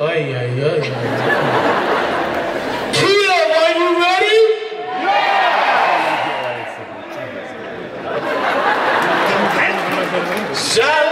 Ay, ay, ay. Tia, are you ready? Yeah! Shut